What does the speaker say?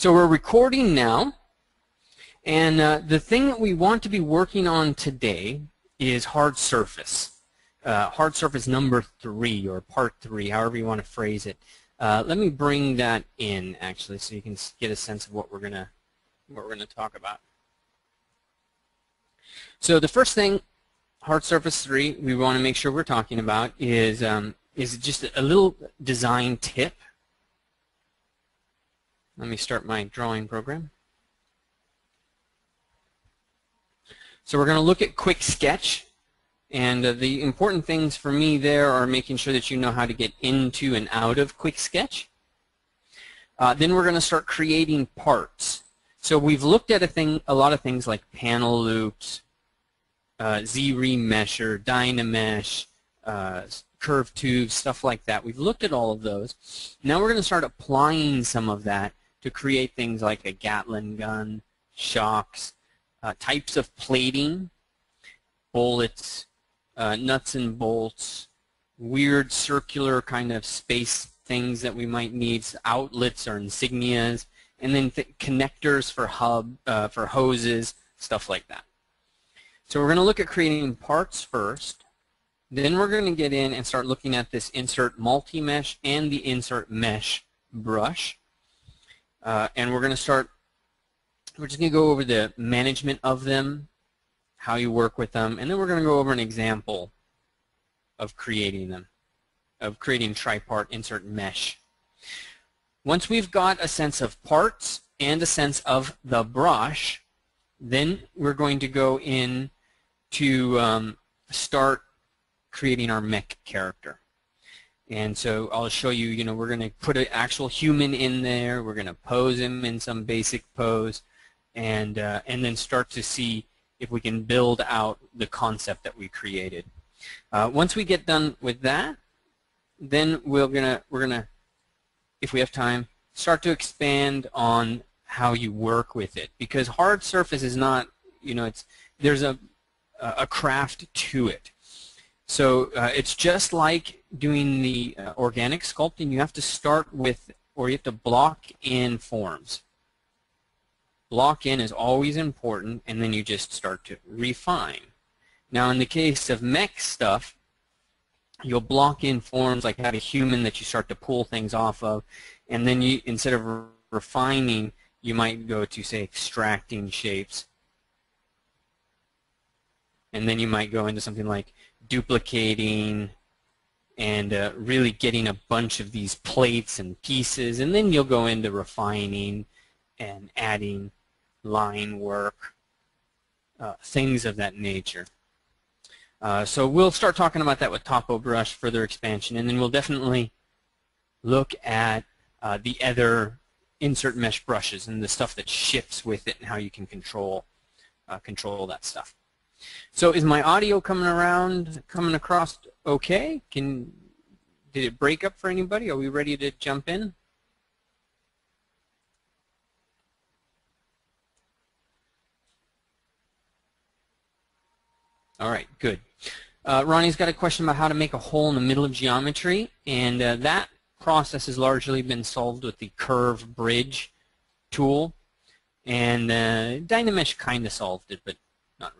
So we're recording now, and uh, the thing that we want to be working on today is hard surface. Uh, hard surface number three, or part three, however you want to phrase it. Uh, let me bring that in, actually, so you can get a sense of what we're gonna what we're gonna talk about. So the first thing, hard surface three, we want to make sure we're talking about is um, is just a little design tip let me start my drawing program. So we're going to look at Quick Sketch. And uh, the important things for me there are making sure that you know how to get into and out of Quick Sketch. Uh, then we're going to start creating parts. So we've looked at a thing, a lot of things like panel loops, uh, Z-remesher, Dynamesh, uh, curved tubes, stuff like that. We've looked at all of those. Now we're going to start applying some of that to create things like a Gatling gun, shocks, uh, types of plating, bullets, uh, nuts and bolts, weird circular kind of space things that we might need, outlets or insignias, and then th connectors for hub, uh, for hoses, stuff like that. So we're going to look at creating parts first. Then we're going to get in and start looking at this insert multi-mesh and the insert mesh brush. Uh, and we're going to start, we're just going to go over the management of them, how you work with them, and then we're going to go over an example of creating them, of creating tripart insert mesh. Once we've got a sense of parts and a sense of the brush, then we're going to go in to um, start creating our mech character. And so I'll show you, you know, we're going to put an actual human in there. We're going to pose him in some basic pose and, uh, and then start to see if we can build out the concept that we created. Uh, once we get done with that, then we're gonna we're gonna, if we have time, start to expand on how you work with it because hard surface is not you know it's there's a a craft to it. So uh, it's just like doing the uh, organic sculpting. You have to start with, or you have to block in forms. Block in is always important, and then you just start to refine. Now, in the case of mech stuff, you'll block in forms like have a human that you start to pull things off of, and then you instead of re refining, you might go to say extracting shapes, and then you might go into something like duplicating and uh, really getting a bunch of these plates and pieces and then you'll go into refining and adding line work, uh, things of that nature. Uh, so we'll start talking about that with Topo Brush, further expansion, and then we'll definitely look at uh, the other insert mesh brushes and the stuff that shifts with it and how you can control uh, control that stuff. So is my audio coming around, coming across okay? Can Did it break up for anybody? Are we ready to jump in? All right, good. Uh, Ronnie's got a question about how to make a hole in the middle of geometry, and uh, that process has largely been solved with the curve bridge tool, and uh, Dynamesh kind of solved it, but not really.